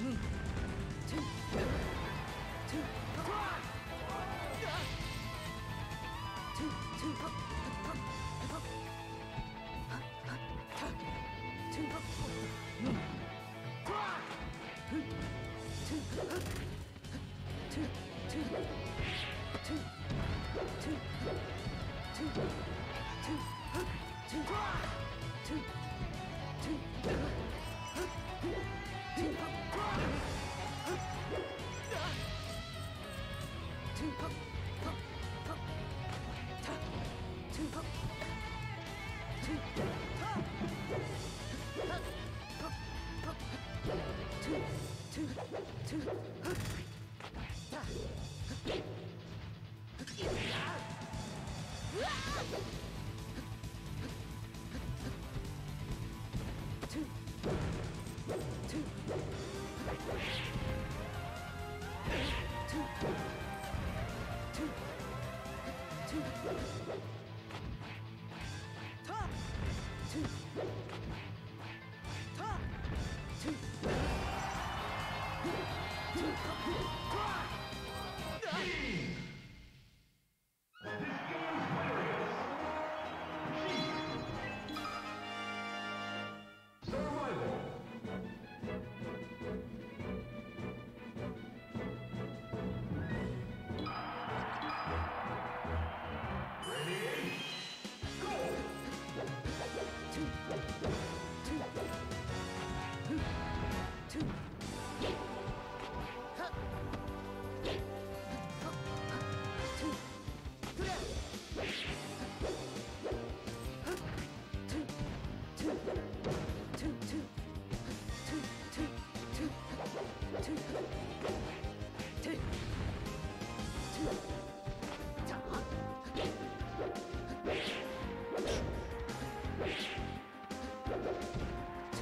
음.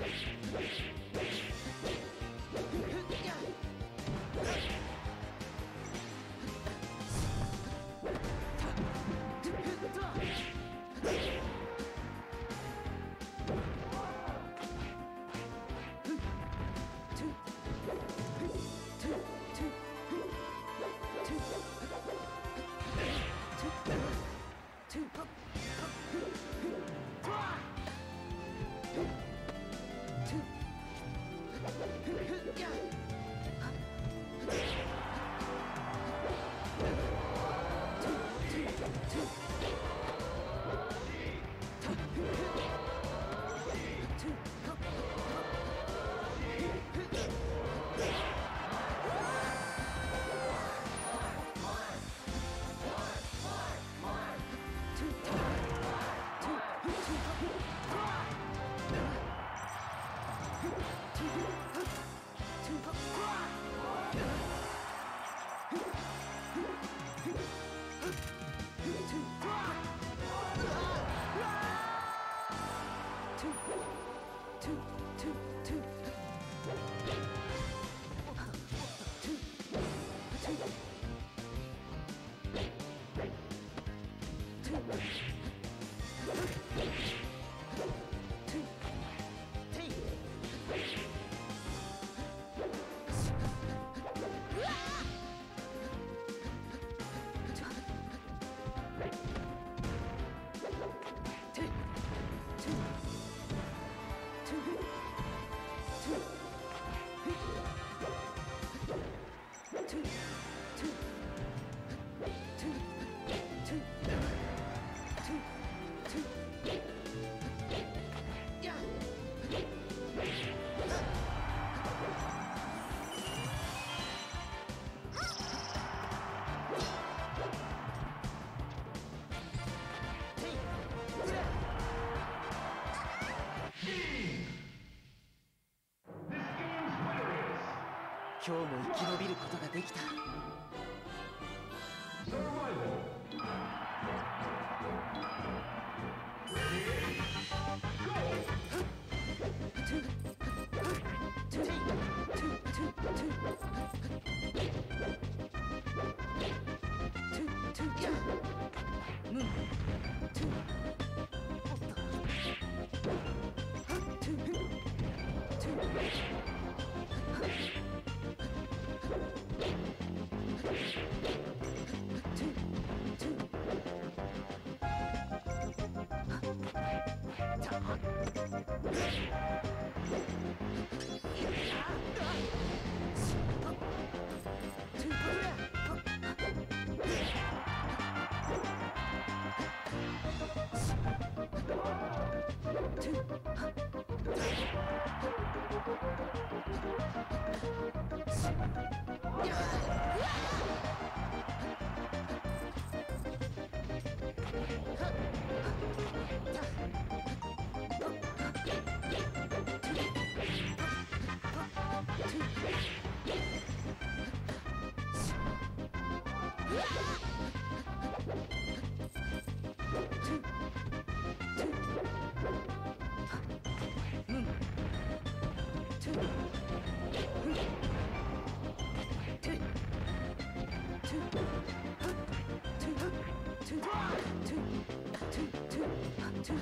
Let's go. 今日も生き延びることができた。Two.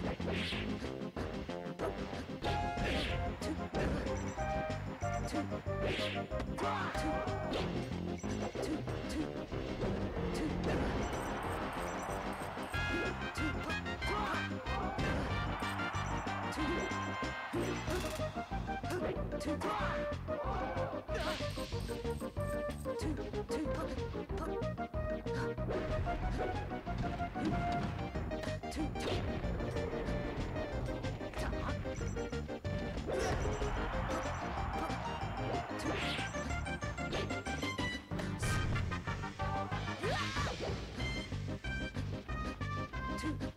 Yeah.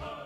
あっ!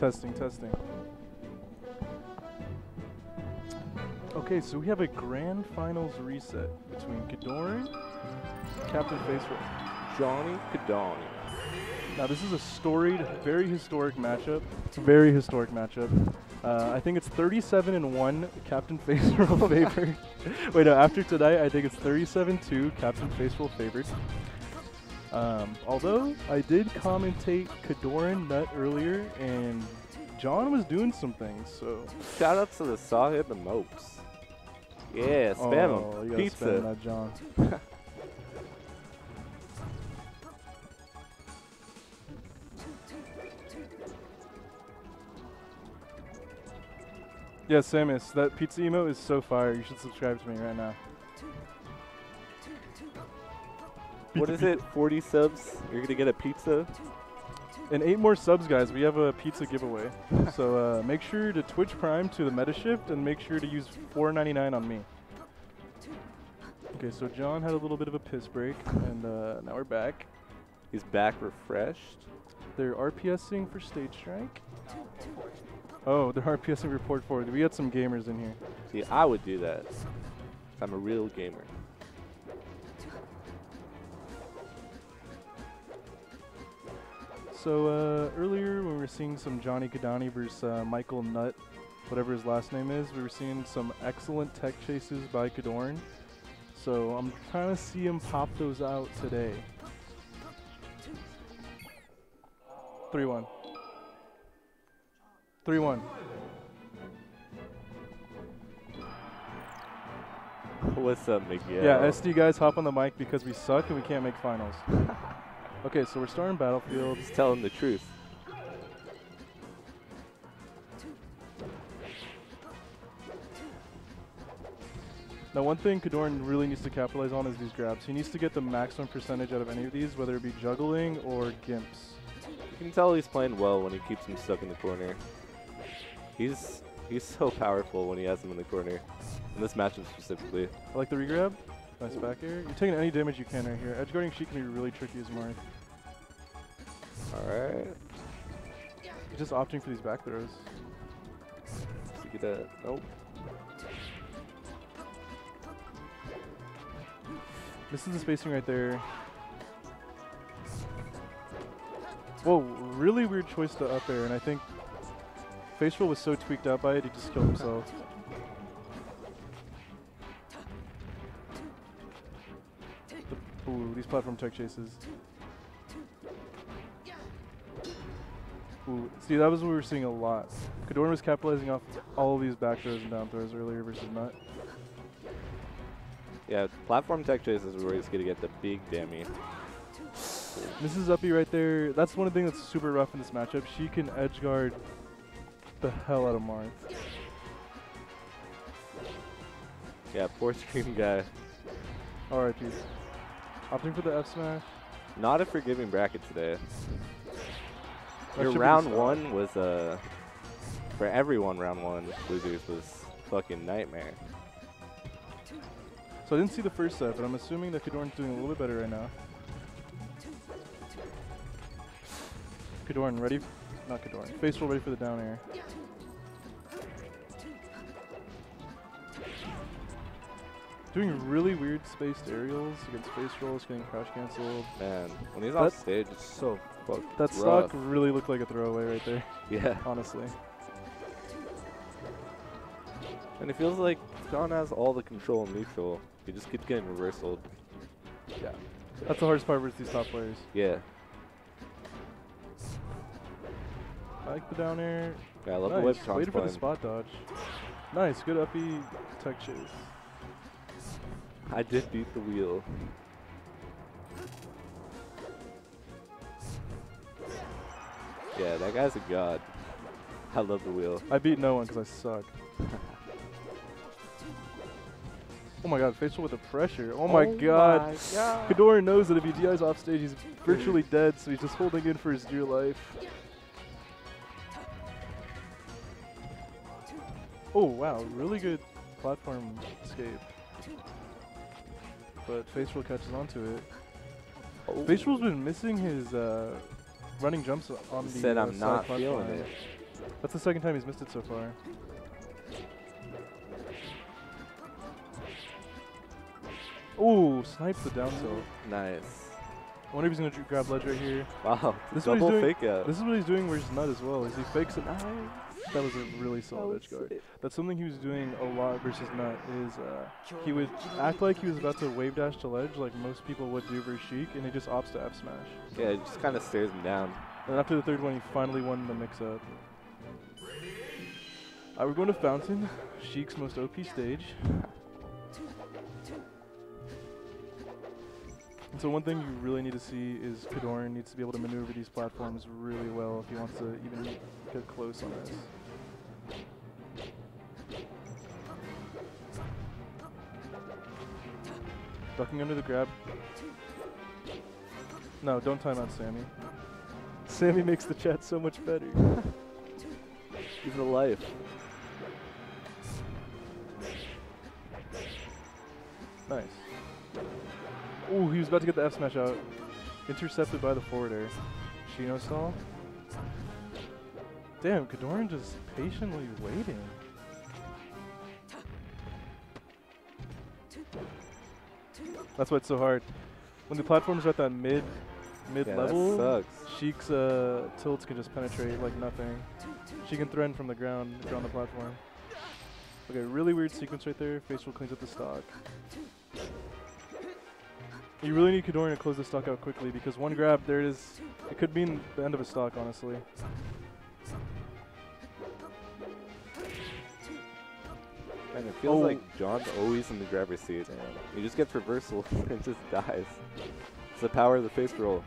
Testing, testing. Okay, so we have a grand finals reset between Kodorin, Captain Faceroll. Johnny Kadani. Now this is a storied, very historic matchup. It's a very historic matchup. Uh, I think it's 37 and 1 Captain Faceroll favored. Wait, no, after tonight, I think it's 37 2 Captain Faceroll favored. Um, although I did commentate Kodorin Nut earlier, and John was doing some things. So Shout out to the Sahib emotes. Yeah, spam oh, them. you gotta Pizza. spam that, John. yeah, Samus, that pizza emote is so fire. You should subscribe to me right now. What Pizza, it? 40 subs? You're gonna get a pizza? And eight more subs, guys. We have a pizza giveaway. so uh, make sure to Twitch Prime to the Metashift and make sure to use $4.99 on me. Okay, so John had a little bit of a piss break, and uh, now we're back. He's back refreshed. They're RPSing for Stage Strike. Oh, they're RPSing report forward. We had some gamers in here. See, I would do that. I'm a real gamer. So uh, earlier when we were seeing some Johnny Kadani versus uh, Michael Nutt, whatever his last name is, we were seeing some excellent tech chases by Kodorin. So I'm trying to see him pop those out today. 3-1. 3-1. What's up, Miguel? Yeah, SD guys hop on the mic because we suck and we can't make finals. okay, so we're starting Battlefield. He's telling the truth. Now one thing Kodorin really needs to capitalize on is these grabs. He needs to get the maximum percentage out of any of these, whether it be juggling or gimps. You can tell he's playing well when he keeps him stuck in the corner. He's he's so powerful when he has him in the corner. In this matchup specifically. I like the regrab. Nice back air. You're taking any damage you can right here. Edge guarding Sheik can be really tricky as Marth. Alright. Just opting for these back throws. So get that. Nope. Misses the spacing right there. Whoa, really weird choice to up air, and I think face roll was so tweaked out by it, he just killed himself. These platform tech chases. Ooh, see, that was what we were seeing a lot. Kodorin was capitalizing off all of these back throws and down throws earlier versus Nut. Yeah, platform tech chases is where he's gonna get the big damage. Mrs. Uppy right there. That's one thing that's super rough in this matchup. She can edge guard the hell out of Marth. Yeah, poor screen guy. Dude. Opting for the F smash. Not a forgiving bracket today. That Your should be the round one was uh for everyone round one losers was fucking nightmare. So I didn't see the first set, but I'm assuming that Kodorin's doing a little bit better right now. Kodorin, ready? Not Kodorin. Face roll ready for the down air. Doing really weird spaced aerials against face rolls, getting crouch canceled. Man, when he's That- off stage, it's so fucking That stock really looked like a throwaway right there, Yeah, honestly. and it feels like John has all the control in neutral. He just keeps getting reversaled. Yeah. That's the hardest part versus these top players. Yeah, I like the down air. yeah I love the nice. whip John's Waited for the spot dodge. Nice, good uppy tech chase. I did beat the wheel. Yeah, that guy's a god. I love the wheel. I beat no one because I suck. oh my god, facial with the pressure. Oh my god. my god. Kodorin knows that if he DI's off stage, he's virtually dead, so he's just holding in for his dear life. Oh wow, really good platform escape. But Facial catches onto it. Oh. Facial's been missing his uh, running jumps on the Said uh, I'm not feeling platform. it. That's the second time he's missed it so far. Ooh, snipes the down tilt. Nice. I wonder if he's gonna grab ledge right here. Wow. This is what he's Double doing- fake out. This is what he's doing where's Nut as well. Is he fakes it? Nice. That was a really solid edge That was guard. sick. That's something he was doing a lot versus Nut. Is uh, he would act like he was about to wave dash to ledge, like most people would do versus Sheik, and he just opts to F smash. Yeah, it just kind of stares him down. And after the third one, he finally won the mix up. Alright, we're going to Fountain, Sheik's most OP stage. And so one thing you really need to see is Kodorin needs to be able to maneuver these platforms really well if he wants to even get close on this. Ducking under the grab. No, don't time out Sammy. Sammy makes the chat so much better. He's a life. nice. Ooh, he was about to get the F smash out. Intercepted by the forwarder. air. Shino stall. Damn, Kodorin just patiently waiting. That's why it's so hard. When the platforms are at that mid mid Yeah, level, that sucks. Sheik's uh, tilts can just penetrate like nothing. She can threaten from the ground if you're on the platform. Okay, really weird sequence right there. Facial cleans up the stock. You really need Kodorin to close the stock out quickly because one grab, there it is. It could mean the end of a stock, honestly. And it feels Oh. like John's always in the driver's seat. He just gets reversal and just dies. It's the power of the face roll.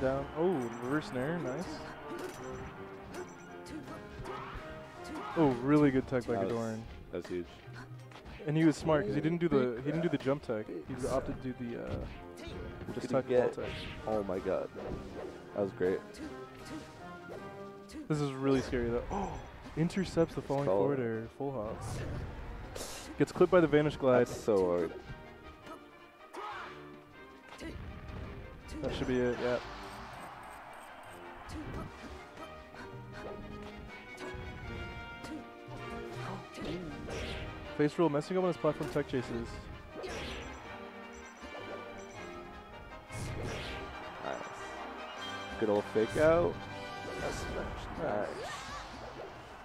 Down. Oh, reverse nair. Nice. Oh, really good tech by that That's huge. And he was smart because he didn't do the he didn't do the jump tech. He opted to do the uh, just tech ball tech. Oh my god, that was great. This is really scary though. Oh, intercepts the falling forward air, full hops. Gets clipped by the vanish glide. That's so hard. That should be it. Yeah. Face roll messing up on his platform tech chases. Nice. Good old fake out. Nice.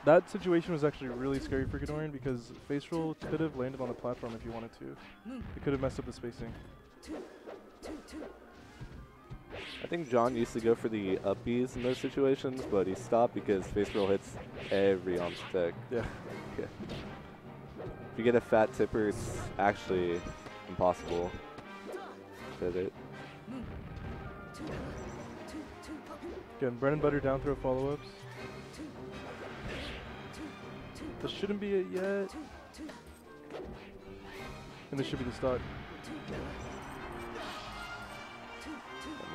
That situation was actually really scary for Kodorin because face roll could have landed on the platform if you wanted to. It could have messed up the spacing. I think John used to go for the uppies in those situations, but he stopped because face roll hits every on stick. Yeah. If you get a fat tipper, it's actually impossible to hit it. Again, bread and butter down throw follow ups. This shouldn't be it yet. And this should be the stock.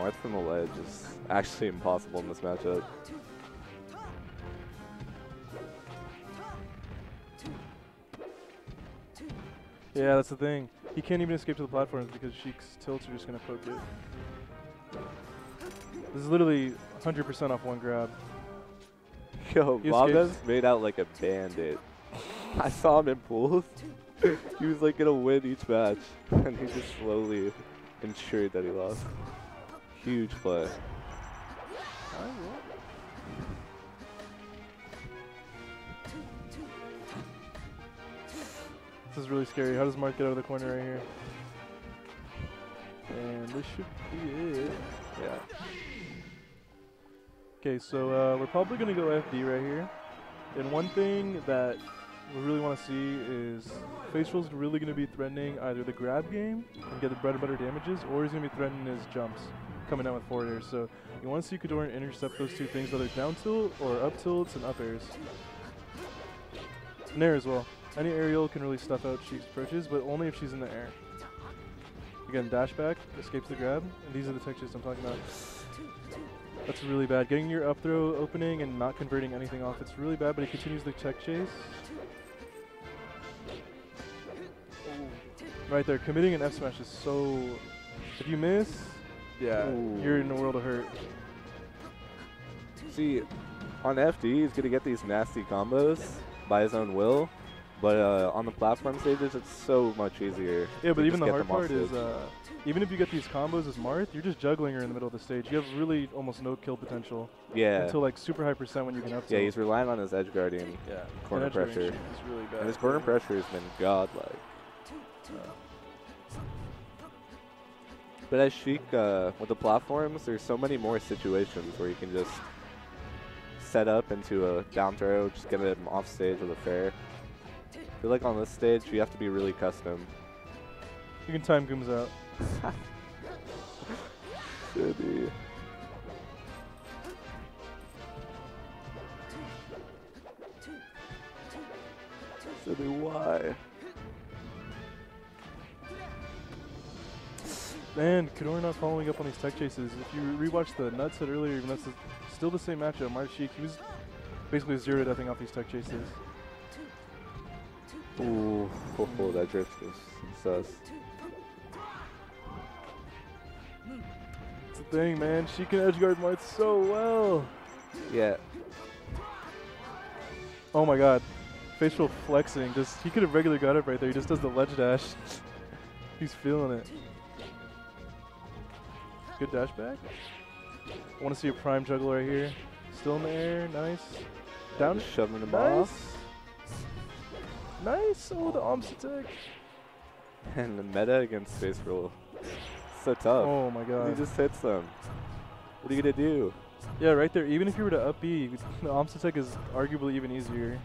Marth from the ledge is actually impossible in this matchup. Yeah, that's the thing. He can't even escape to the platforms because Sheik's tilts are just going to poke it. This is literally 100% off one grab. Yo, escapes. made out like a bandit. I saw him in pools. he was like gonna win each match, and he just slowly ensured that he lost. Huge play. This is really scary. How does Marth get out of the corner right here? And this should be it. Yeah. Okay, so uh, we're probably going to go FD right here. And one thing that we really want to see is Face Roll's really going to be threatening either the grab game and get the bread and butter damages, or he's going to be threatening his jumps coming out with forward airs. So you want to see Kodorin intercept those two things, whether down tilt or up tilts and up airs. And air as well. Any aerial can really stuff out Sheik's approaches, but only if she's in the air. Again, dash back, escapes the grab, and these are the textures I'm talking about. That's really bad. Getting your up throw opening and not converting anything off, it's really bad, but he continues the tech chase. Right there, committing an F smash is so... If you miss, yeah, Ooh. you're in the world of hurt. See, on FD, he's gonna get these nasty combos by his own will, but uh, on the platform stages, it's so much easier. Yeah, but even the get hard them off part is, uh, even if you get these combos as Marth, you're just juggling her in the middle of the stage. You have really almost no kill potential yeah, until like super high percent when you can up yeah, tilt. he's relying on his edge guardian, yeah. corner edge pressure. is really bad. and his corner pressure has been godlike. But as Sheik, uh, with the platforms, there's so many more situations where you can just set up into a down throw, just get him off stage with a fair. I feel like on this stage, you have to be really custom. You can time Gooms out. Shitty. Shitty, why? And Kador not following up on these tech chases. If you rewatch the Nuts hit earlier, even that's still the same matchup. Marth Sheik, he was basically zero to nothing off these tech chases. Ooh, ho, oh, ho, that drift was sus. It's the thing, man. She can edge guard Marth so well. Yeah, Oh my god. Facial flexing. Just he could have regular got up right there. He just does the ledge dash. He's feeling it. Good dash back. I want to see a prime juggle right here. Still in the air. Nice. Down. just shoving him Nice. off. Nice. Oh, the arms attack. And the meta against Face Roll. So tough. Oh my god. He just hits them. What are you gonna do? Yeah, right there. Even if you were to up B, the arms attack is arguably even easier.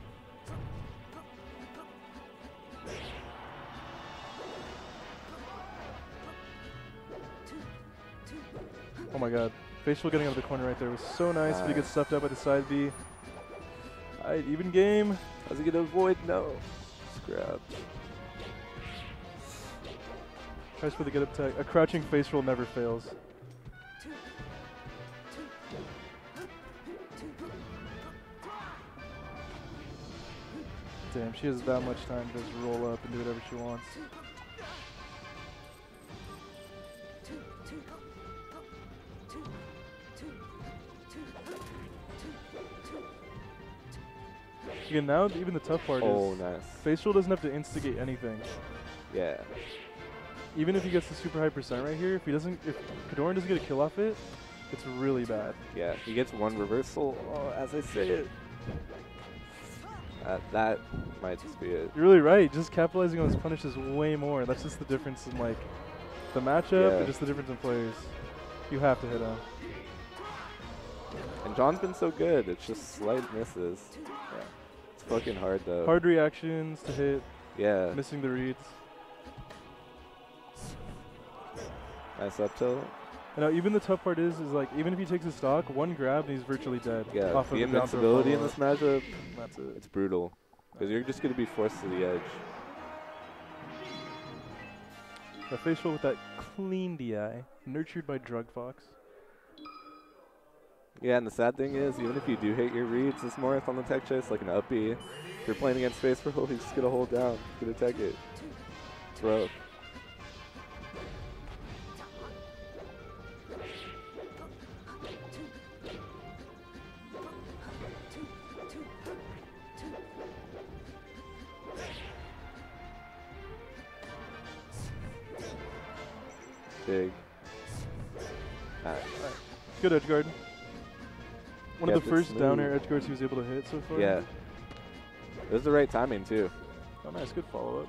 Oh my god. Facial getting out of the corner right there was so nice, but he gets Nice. stuffed out by the side B. Alright, even game. How's he gonna avoid? No. Scrap. Tries for the get up tag. A crouching face roll never fails. Damn, she has that much time to just roll up and do whatever she wants. Again, now even the tough part Oh, is nice. Facial doesn't have to instigate anything. Yeah. Even if he gets the super high percent right here, if he doesn't, if Kodorin doesn't get a kill off it, it's really bad. Yeah. He gets one reversal. Oh, as I say it. That, that might just be it. You're really right. Just capitalizing on his punishes way more. That's just the difference in like the matchup Yeah. and just the difference in players. You have to hit him. And John's been so good. It's just slight misses. Yeah. Fucking hard though. Hard reactions to hit, Yeah. missing the reads. Nice up tilt. Now even the tough part is, is like even if he takes his stock, one grab and he's virtually dead. Yeah. off the of a invincibility in this matchup, That's it. it's brutal. Because you're just gonna be forced to the edge. The facial with that clean DI, nurtured by Drug Fox. Yeah, and the sad thing is, even if you do hit your reads, this Marth on the tech chase, like an up B, if you're playing against face roll, he's just gonna hold down, gonna tech it. It's rough. Big. Nice. Good edge guard. One of the first down air edge guards he was able to hit so far. Yeah. It was the right timing too. Oh, nice. Good follow up.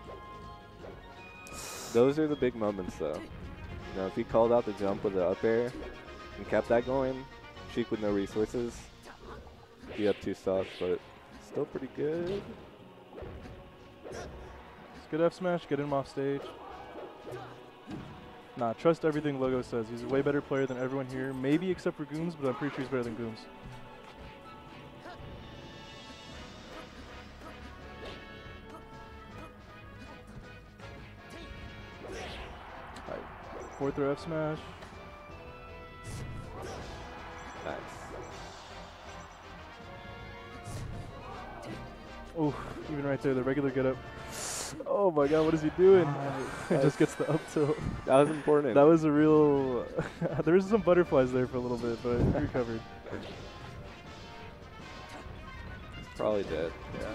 Those are the big moments though. You know, if he called out the jump with the up air and kept that going, Sheik with no resources, he up two stocks, but still pretty good. It's good F smash. Get him off stage. Nah, trust everything Logo says. He's a way better player than everyone here. Maybe except for Gooms, but I'm pretty sure he's better than Gooms. Fourth row F smash. Nice. Oh, even right there, the regular get up. Oh my god, what is he doing? He just gets the up tilt. That was important. That was a real. there was some butterflies there for a little bit, but he recovered. probably dead. Yeah.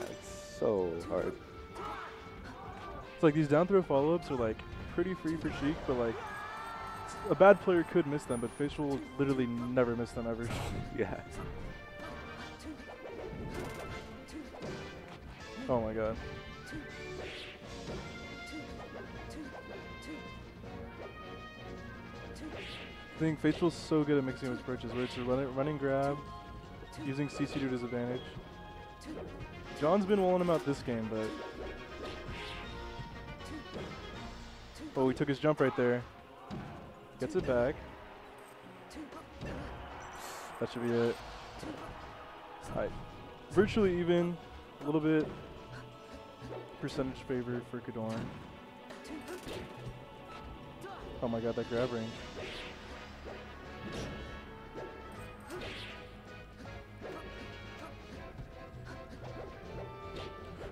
That's so hard. It's like these down throw follow ups are like pretty free for Sheik, but like a bad player could miss them, but Facial will literally never miss them ever. Yeah. oh my god. I think Facial's so good at mixing his approaches, where it's a run running grab, using CC to his advantage. John's been walling him out this game, but oh, he took his jump right there. Gets it back. That should be it. Alright. Virtually even, a little bit percentage favor for Kodorin. Oh my god, that grab range.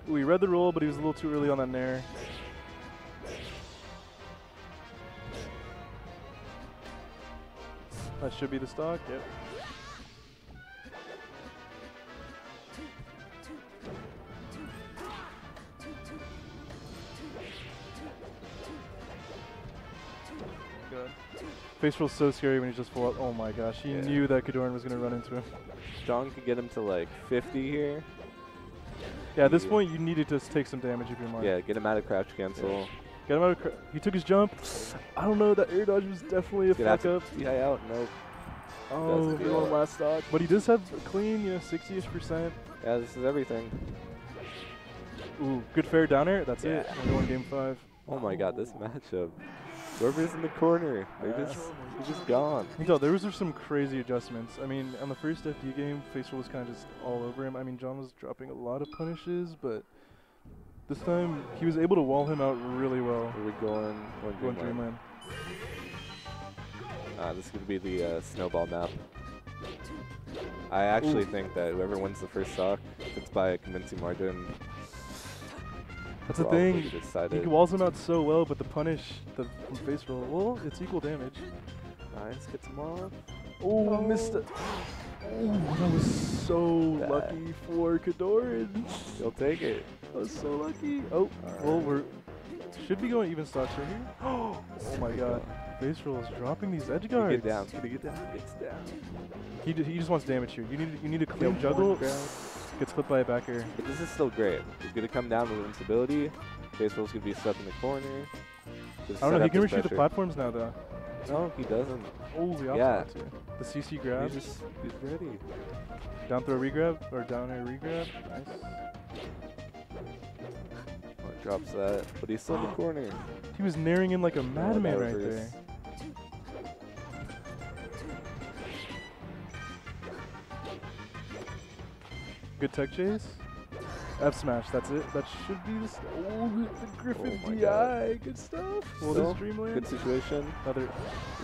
Ooh, he read the roll, but he was a little too early on that nair. That should be the stock, yep. Good. Face roll's so scary when he's just full up. Oh my gosh, he Yeah. knew that Kodorin was going to run into him. John could get him to like 50 here. Yeah, at this Yeah. point, you need to just take some damage if you're Marth. Yeah, get him out of crouch cancel. Get him out of He took his jump. I don't know, that air dodge was definitely a fuck up. DI out. Nope. Oh, we won last stock. But he does have a clean, you know, 60-ish percent. Yeah, this is everything. Ooh, good fair down air. That's it. Yeah. Only won game five. Oh my god, this matchup. Whoever's in the corner, they're just they're just gone. You tell there was some crazy adjustments. I mean, on the first FD game, Facial was kind of just all over him. I mean, John was dropping a lot of punishes, but this time he was able to wall him out really well. Where we going? Going Going Dreamland. Uh, this is going to be the uh, snowball map. I actually think that whoever wins the first stock, it's by a convincing margin, That's the thing. He walls him out so well, but the punish the face roll, well, it's equal damage. Nice, gets him off. Oh, missed it. Oh, that was so Bad. lucky for Kodorin. He'll take it. That was so lucky. Oh, oh well, we're should be going even stocks right here. Oh my god. Face roll is dropping these edge guards. Get down. Gonna get down. Gets down. He, d- he just wants damage here. You need you need a clean juggle. forward grab. Gets clipped by a back air. But this is still great. He's gonna come down with instability. Baseball's gonna be stuck in the corner. Just I don't know. He can reach the platforms now though. No, he doesn't. Oh, the Yeah. The CC grab, He's just he's ready. down throw regrab or down air regrab. Nice. Oh, drops that, but he's still in the corner. He was naring in like a madman that right there. Good tech chase. F smash. That's it. That should be the. Oh, the Griffin Oh DI. God. Good stuff. Well, this Dreamland. Good situation. Another.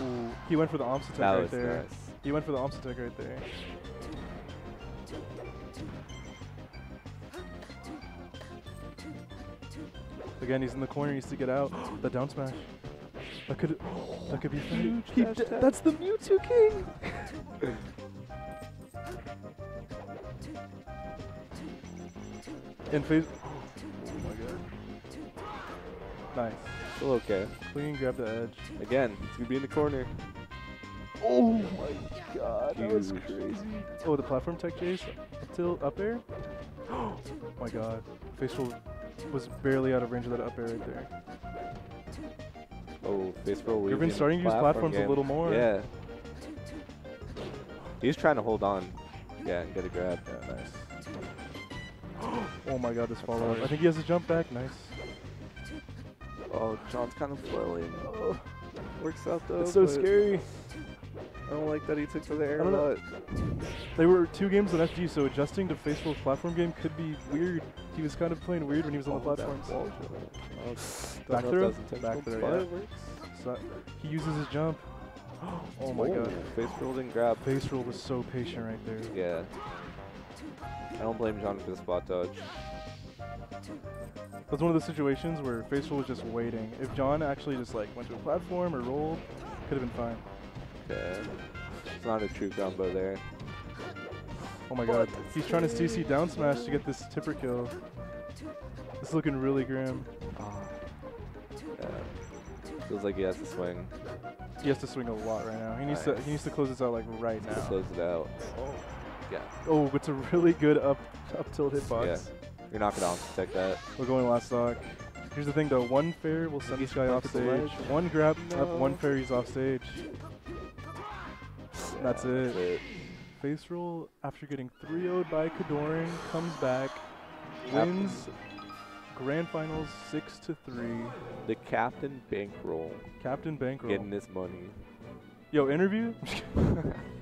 Ooh. He went for the Amsah tech That right there. nice. He went for the Amsah tech right there. Again, he's in the corner. He needs to get out. the down smash. That could. That could be. Huge He dash d- tech. that's the Mewtwo King. In phase. Oh my god. Nice. Still okay. Clean, grab the edge. Again, he's gonna be in the corner. Oh my god, that was crazy. Oh, the platform tech chase up till up air. Oh my god, facial was barely out of range of that up air right there. Oh, face roll. You've been starting to use platform platforms a little more. Yeah. He's trying to hold on. Yeah, and get a grab. Yeah, nice. oh my god, this follow up. I think he has a jump back. Nice. Oh, John's kind of flailing. Oh, works out though. It's so scary. I don't like that he took to the air I a don't know. lot. They were two games on FG, so adjusting to Faithful's platform game could be weird. He was kind of playing weird when he was on the Oh, that platforms. wall. Oh, Back don't know if throw? that was intentional, Back throw, yeah. it works. So he uses his jump. Oh my god. Face roll didn't grab. Face roll was so patient right there. Yeah. I don't blame John for the spot dodge. That's one of the situations where Faithful was just waiting. If John actually just like went to a platform or rolled, could have been fine. Okay. It's not a true combo there. Oh my god. He's trying to CC down smash to get this tipper kill. This is looking really grim. Yeah. Feels like he has to swing. He has to swing a lot right now. He needs to he needs to close this out like right Just now. close it out. Oh. Yeah. Oh, it's a really good up up tilt hitbox. Yeah. You're not gonna protect that. We're going last stock. Here's the thing though, one fair will send this guy off back to the stage. ledge. One grab up, one fair, he's off stage. That's it. That's it. Face roll after getting 3 0'd by Kodorin, comes back, wins grand finals 6 to 3. The captain bankroll. Captain Bankroll. Getting this money. Yo, interview?